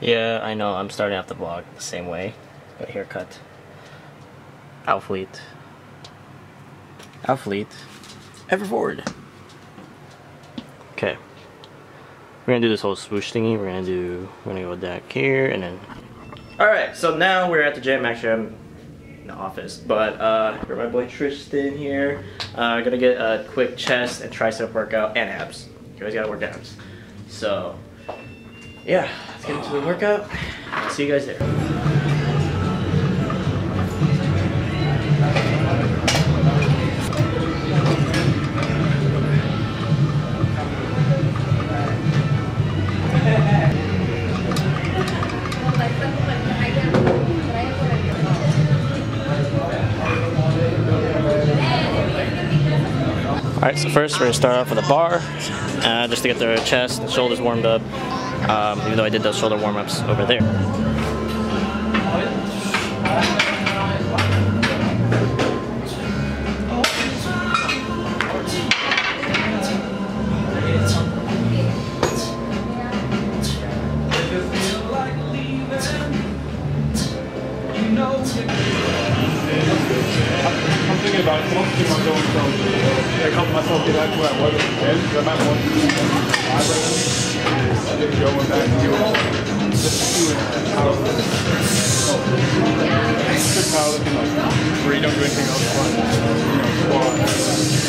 Yeah, I know. I'm starting off the vlog the same way. A haircut. Outfleet. Outfleet. forward. Okay. We're gonna do this whole swoosh thingy. We're gonna do. We're gonna go back here and then. All right. So now we're at the gym. Actually, I'm in the office, but uh, my boy Tristan here. Uh, gonna get a quick chest and tricep workout and abs. You guys gotta work abs. So yeah, let's get into the workout. See you guys there. Alright, so first we're to start off with a bar, uh, just to get the chest and shoulders warmed up, um, even though I did those shoulder warm-ups over there. I'm thinking about going myself get back to where I was. I might want to I went back it. Just like where you don't do anything else fun. You know, squat.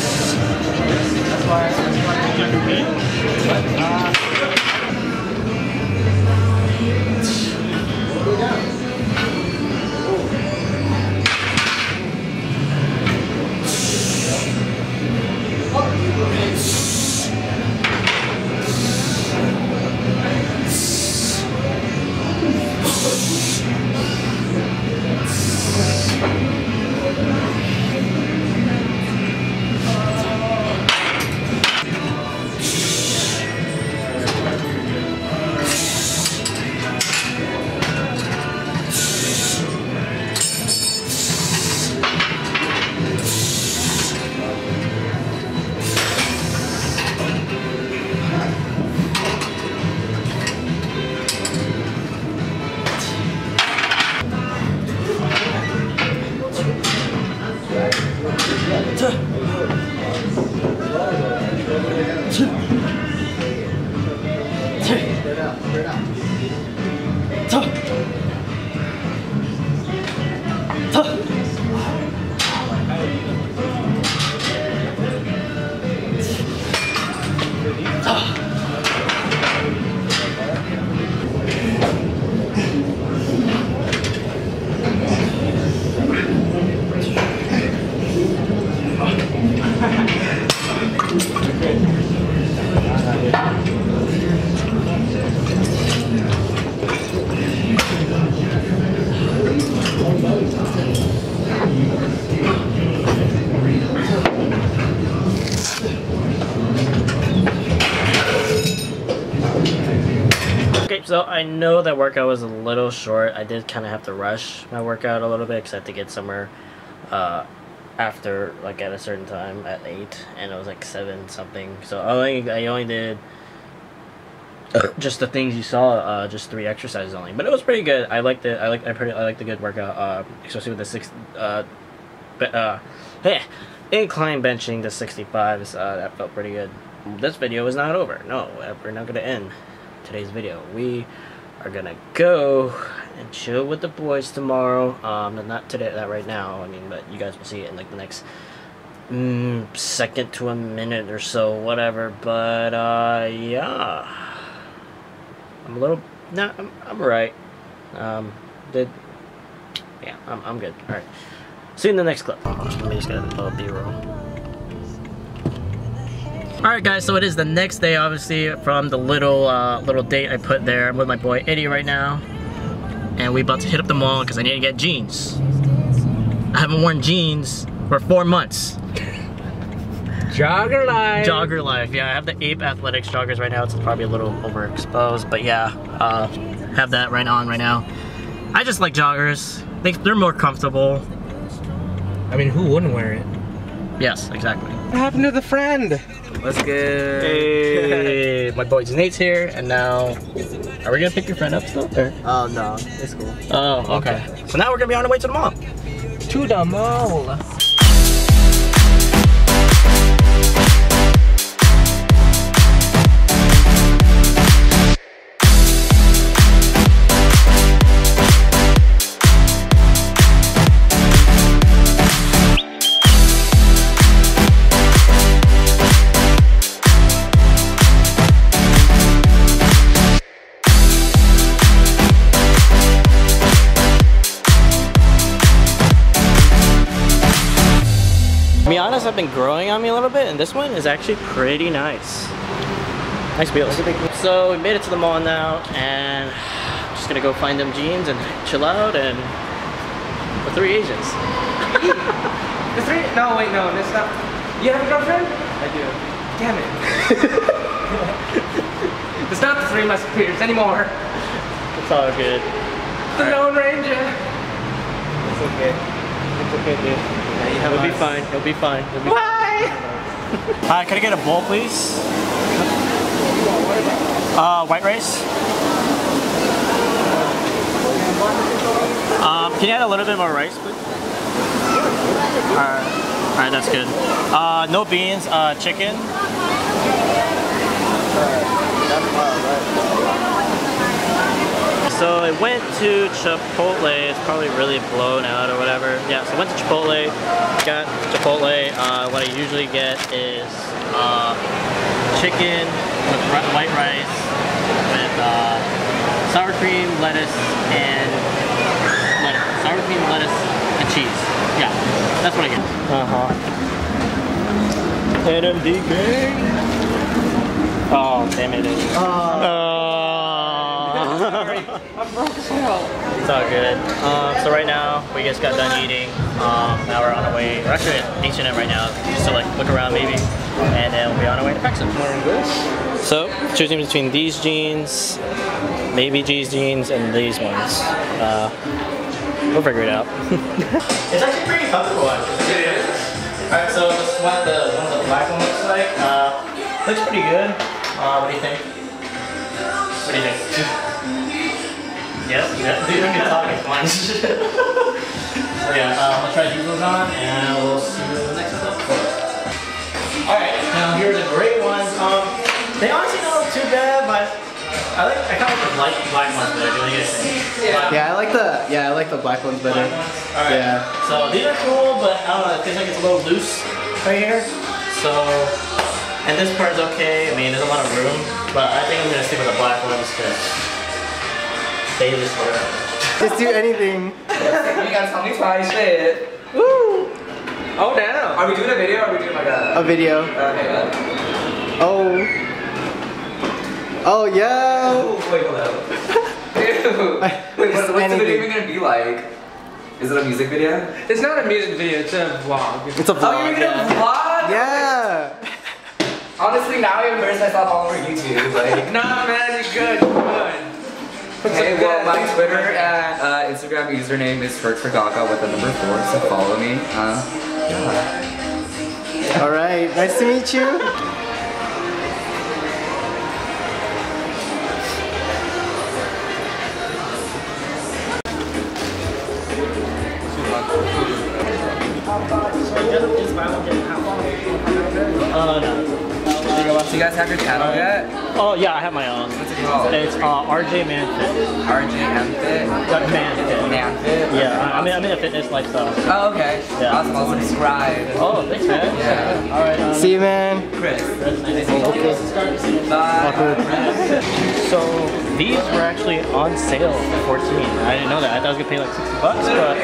So I know that workout was a little short. I did kind of have to rush my workout a little bit because I had to get somewhere uh, after, like, at a certain time at 8, and it was like 7 something. So I only, I only did just the things you saw, uh, just three exercises only. But it was pretty good. I liked it. I like I pretty I liked the good workout, uh, especially with the six uh, be- uh, hey, incline benching the 65s. Uh, that felt pretty good. This video is not over. No, we're not gonna end today's video. We are gonna go and chill with the boys tomorrow. Um, not today, not right now. I mean, but you guys will see it in like the next mm, second to a minute or so, whatever. But uh, yeah. I'm a little, no, I'm, I'm alright. Um, did, yeah, I'm, I'm good. Alright. See you in the next clip. Let me just get a little B-roll. Alright guys, so it is the next day obviously from the little uh, little date I put there. I'm with my boy Eddie right now. And we about to hit up the mall because I need to get jeans. I haven't worn jeans for four months. Jogger life. Jogger life, yeah. I have the Ape Athletics joggers right now. It's probably a little overexposed, but yeah, uh, have that right on right now. I just like joggers. They, they're more comfortable. I mean, who wouldn't wear it? Yes, exactly. What happened to the friend? What's good? Hey, my boy Nate's here, and now Are we gonna pick your friend up still? Or? Oh no, it's cool. Oh, okay. So now we're gonna be on our way to the mall. To the mall. Be honest, I've been growing on me a little bit, and this one is actually pretty nice. Nice wheels. So we made it to the mall now, and I'm just gonna go find them jeans and chill out, and the three Asians. The three? No, wait, no, that's not. You have a girlfriend? I do. Damn it. it's not the three musketeers anymore. It's all good. The Lone Ranger. It's okay. It's okay, dude. It'll be fine. It'll be fine. It'll be Why? Hi, can I get a bowl, please? Uh, white rice. Um, can you add a little bit more rice, please? Alright, alright, that's good. Uh, no beans, uh, chicken. So I went to Chipotle. It's probably really blown out or whatever. Yeah, so I went to Chipotle. Got Chipotle. Uh, what I usually get is uh, chicken with white rice with uh, sour cream, lettuce, and lettuce. sour cream, lettuce, and cheese. Yeah, that's what I get. Uh huh. NMD gang. Oh, damn it. Uh, I'm broke as hell. It's all good. Um, so right now, we just got done eating. Um, now we're on our way. We're actually at H&M right now, just to like look around maybe, and then we'll be on our way to Pexham. So choosing between these jeans, maybe these jeans, and these ones. Uh, we'll figure it out. it's actually pretty comfortable. Actually. It is. All right, so this is what the one of the black one looks like. Uh, looks pretty good. Uh, what do you think? What do you think? Yes, yeah. Dude, we can talk at once. so yeah, uh, I'm gonna try these ones on, and we'll see you in the next one. Alright, now here are the gray ones. Um, they honestly don't look too bad, but I like I kind of like the black, black ones better. Do you guys think? Yeah. Yeah, I like the yeah, I like the black ones better. Alright. Yeah. So these are cool, but I don't know. It feels like it's a little loose right here. So, and this part is okay. I mean, there's a lot of room, but I think I'm gonna stick with the black ones because they just look. Just do anything. You gotta tell me twice, shit. Woo! Oh, damn. Are we doing a video or are we doing like a... A video. Okay, uh, Oh. Oh yeah. oh, wait, hold up. Ew. Wait, what, what's the video even gonna be like? Is it a music video? It's not a music video, it's a vlog. It's a vlog. Oh, you're gonna vlog? Yeah. Honestly, now I embarrass myself all over YouTube. Like, Nah, man, you're good. You're good. Hey, well, my Twitter and uh, Instagram username is FertForGaka with the number four, so follow me. Um, yeah. All right. Nice to meet you. Uh, no. Do you guys have your channel yet? Oh yeah, I have my own. What's it called? It's uh, RJ Manfit. RJ Fit? Uh, Manfit. Manfit? Yeah, I- I'm in, I'm in a fitness lifestyle. Oh, okay. Yeah. Awesome, I'll subscribe. Oh, thanks, man. Yeah. All right. Um, See you, man. Chris. that's nice to meet you. Bye. So these were actually on sale for 14. I didn't know that. I thought I was gonna pay like 60 bucks, but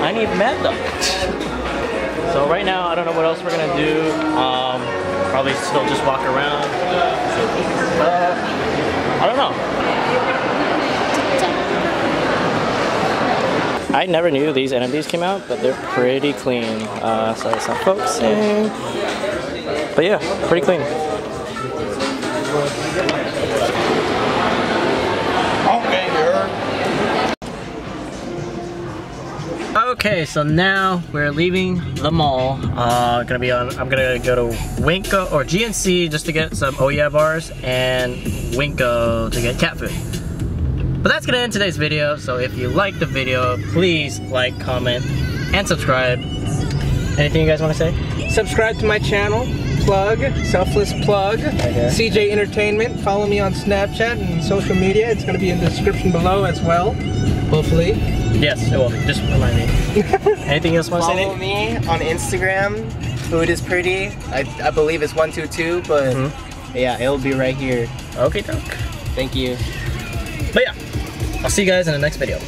I need even mad though. So right now, I don't know what else we're gonna do. Um, probably still just walk around. Uh, I don't know. I never knew these NMDs came out, but they're pretty clean. Uh, so it's not focusing. But yeah, pretty clean. Okay, so now we're leaving the mall. Uh, gonna be on. I'm gonna go to WinCo or GNC just to get some Yeah bars, and WinCo to get cat food. But that's gonna end today's video. So if you like the video, please like, comment, and subscribe. Anything you guys want to say? Subscribe to my channel. Plug, selfless plug. Okay. CJ Entertainment. Follow me on Snapchat and social media. It's gonna be in the description below as well. Hopefully. Yes, it will be. Just remind me. Anything else want to say? Follow me on Instagram. Food is pretty. I, I believe it's 122, but Mm-hmm. yeah, it'll be right here. Okay, doke. Thank you. But yeah, I'll see you guys in the next video.